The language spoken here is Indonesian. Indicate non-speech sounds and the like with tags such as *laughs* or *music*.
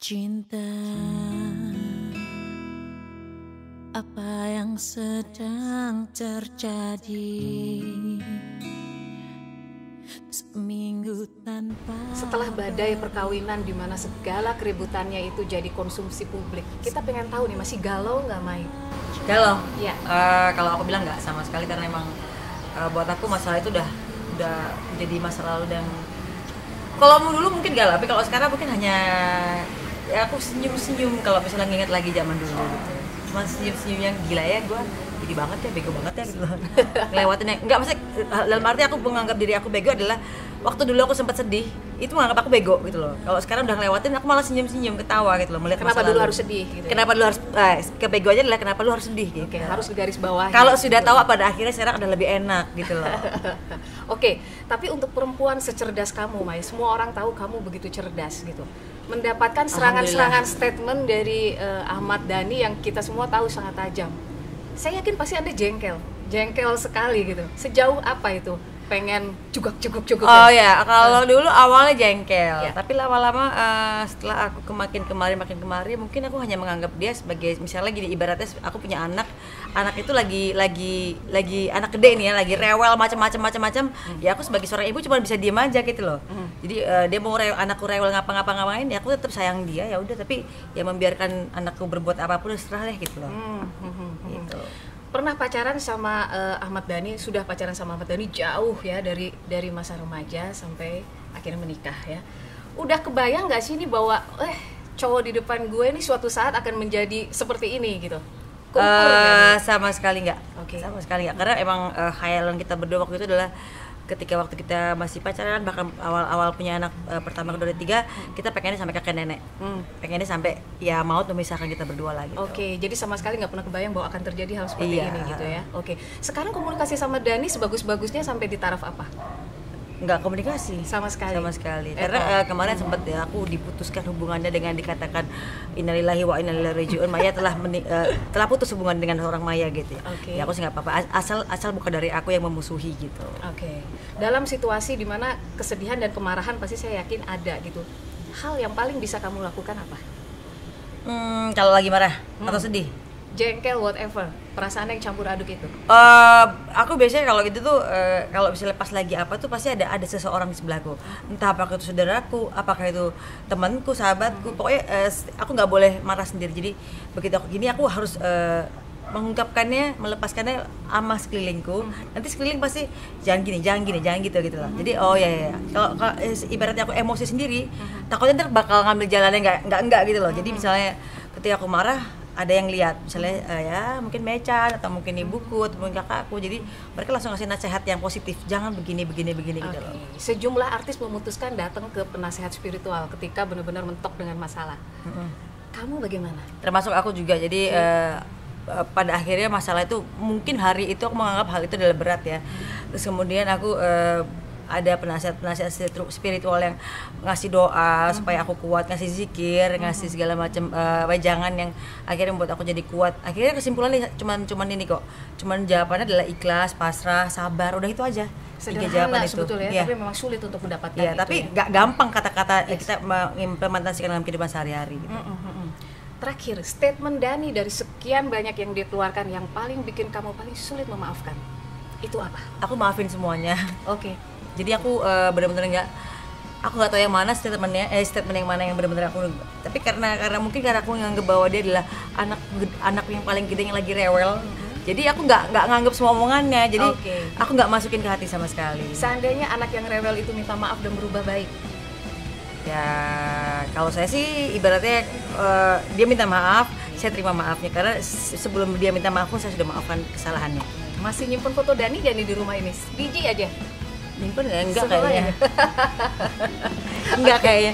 Cinta Apa yang sedang terjadi Seminggu tanpa Setelah badai perkawinan di mana segala keributannya itu jadi konsumsi publik, kita pengen tahu nih masih galau nggak Mai? Galau. Ya. Eh, kalau aku bilang nggak sama sekali karena emang eh, buat aku masalah itu udah udah jadi masa lalu dan kalau mau dulu mungkin galau, tapi kalau sekarang mungkin hanya ya aku senyum-senyum kalau misalnya nginget lagi zaman dulu gitu. Cuma senyum-senyum yang gila ya gue gede banget ya, bego banget ya gitu loh. *laughs* Ngelewatin yang enggak maksudnya dalam arti aku menganggap diri aku bego adalah waktu dulu aku sempat sedih itu menganggap aku bego gitu loh. Kalau sekarang udah ngelewatin aku malah senyum-senyum ketawa gitu loh melihat Kenapa masa dulu lalu. harus sedih? Gitu ya? Kenapa dulu harus eh, kebegoannya adalah kenapa lu harus sedih gitu. Oke, harus digaris bawah. Kalau sudah tahu pada akhirnya sekarang udah lebih enak gitu loh. *laughs* Oke, tapi untuk perempuan secerdas kamu, Mai, semua orang tahu kamu begitu cerdas gitu. Mendapatkan serangan-serangan statement dari eh, Ahmad Dhani yang kita semua tahu sangat tajam. Saya yakin pasti Anda jengkel, jengkel sekali gitu. Sejauh apa itu? Pengen cugak-cuguk-cuguk Oh ya, kalau dulu awalnya jengkel, Ya. tapi lama-lama eh, setelah aku kemakin kemari makin kemari, mungkin aku hanya menganggap dia sebagai misalnya gini ibaratnya aku punya anak, anak itu lagi lagi lagi anak gede nih ya, lagi rewel macam-macam macam-macam, ya aku sebagai seorang ibu cuma bisa diem aja gitu loh. Jadi eh, dia mau rew, anakku rewel ngapa-ngapa ngapain, ya aku tetap sayang dia ya udah, tapi ya membiarkan anakku berbuat apa pun terserah deh gitu loh. Hmm, hmm, hmm, hmm. Gitu. Pernah pacaran sama eh, Ahmad Dhani, sudah pacaran sama Ahmad Dhani jauh ya dari dari masa remaja sampai akhirnya menikah ya. Udah kebayang nggak sih ini bahwa eh cowok di depan gue ini suatu saat akan menjadi seperti ini gitu? Eh, nggak? sama sekali nggak Oke. sama sekali nggak karena emang eh, khayalan kita berdua waktu itu adalah ketika waktu kita masih pacaran bahkan awal-awal punya anak eh, pertama kedua dan tiga kita pengennya sampai kakek nenek Hmm. pengennya sampai ya maut memisahkan kita berdua lagi Oke, jadi sama sekali nggak pernah kebayang bahwa akan terjadi hal seperti Iya. ini gitu ya. Oke, sekarang komunikasi sama Dani sebagus-bagusnya sampai di taraf apa? Nggak komunikasi Sama sekali. sama sekali Eh, karena eh, kemarin sempat ya aku diputuskan hubungannya dengan dikatakan innalillahi wa inna ilaihi rajiun Maya telah meni- eh, telah putus hubungan dengan seorang Maya gitu ya Oke. ya aku sih nggak apa-apa As- asal asal bukan dari aku yang memusuhi gitu Oke, dalam situasi di mana kesedihan dan kemarahan pasti saya yakin ada gitu. Hal yang paling bisa kamu lakukan apa? Hmm, kalau lagi marah Hmm. atau sedih Jengkel, whatever, perasaan yang campur aduk itu. Eh, aku biasanya kalau gitu tuh eh, kalau misalnya pas lagi apa tuh pasti ada ada seseorang di sebelahku entah apakah itu saudaraku apakah itu temanku sahabatku. Pokoknya eh, s- aku nggak boleh marah sendiri. Jadi begitu aku gini aku harus eh, mengungkapkannya melepaskannya sama sekelilingku. Nanti sekeliling pasti jangan gini jangan gini jangan gitu gitu loh. Jadi oh ya ya ya. kalau ibaratnya aku emosi sendiri takutnya ntar bakal ngambil jalannya nggak nggak nggak gitu loh. Jadi misalnya ketika aku marah ada yang lihat misalnya eh, ya mungkin mecan atau mungkin ibuku atau mungkin kakakku jadi mereka langsung ngasih nasihat yang positif jangan begini begini begini gitu Oke. loh Sejumlah artis memutuskan datang ke penasehat spiritual ketika benar-benar mentok dengan masalah. Mm-mm. Kamu bagaimana? termasuk aku juga jadi eh, eh, pada akhirnya masalah itu mungkin hari itu aku menganggap hal itu adalah berat ya terus kemudian aku eh, ada penasihat-penasihat spiritual yang ngasih doa supaya aku kuat ngasih zikir ngasih segala macam eh, wejangan yang akhirnya membuat aku jadi kuat akhirnya kesimpulannya cuman cuman ini kok cuman jawabannya adalah ikhlas pasrah sabar udah itu aja Sederhana sebetulnya, Iya. tapi memang sulit untuk mendapatkan Iya, itu tapi ya. nggak gampang kata-kata Yes. kita mengimplementasikan dalam kehidupan sehari-hari gitu. Mm, mm, mm, mm. Terakhir, statement Dani dari sekian banyak yang dikeluarkan yang paling bikin kamu paling sulit memaafkan. Itu apa? aku maafin semuanya Oke. Jadi aku eh, benar-benar nggak aku nggak tahu yang mana statementnya eh statement yang mana yang benar-benar aku tapi karena karena mungkin karena aku nganggep bahwa dia adalah anak anak yang paling gede yang lagi rewel. Jadi aku nggak nggak nganggep semua omongannya. Jadi Oke. aku nggak masukin ke hati sama sekali. Seandainya anak yang rewel itu minta maaf dan berubah baik, ya kalau saya sih ibaratnya eh, dia minta maaf saya terima maafnya. Karena se- sebelum dia minta maaf pun saya sudah maafkan kesalahannya. Masih nyimpen foto Dani Dani di rumah ini, biji aja. Nyimpen ya? Enggak kayaknya. ya? *laughs* enggak kayaknya